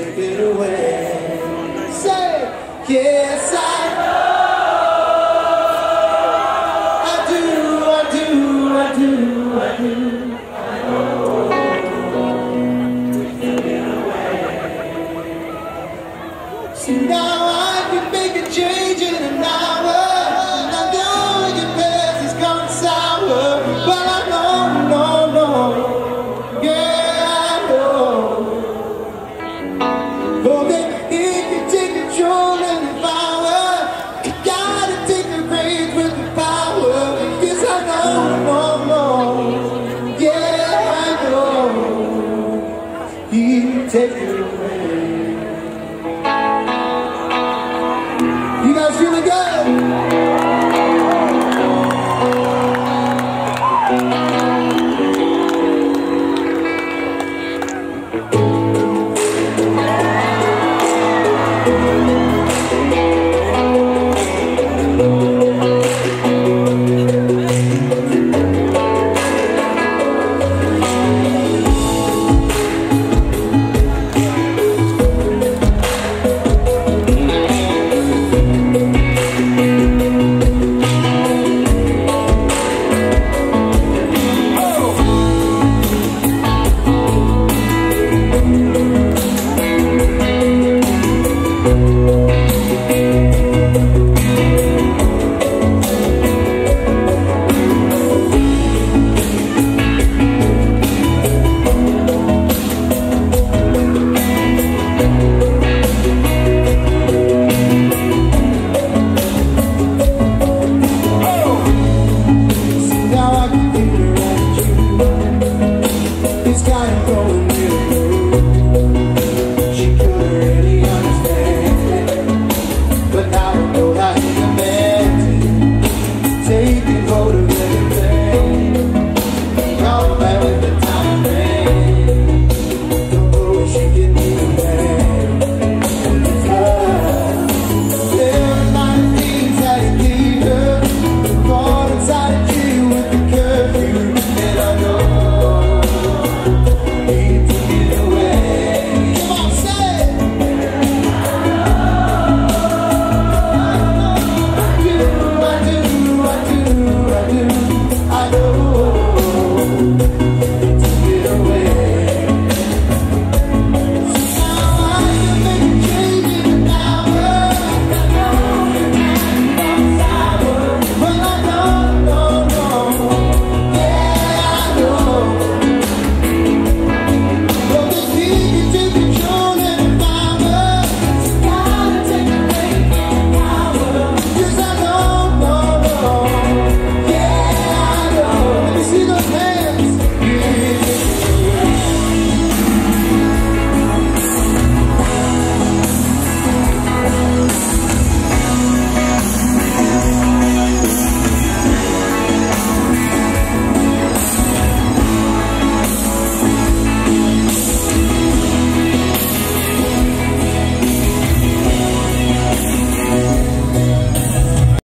take it away. Say, yes, I know.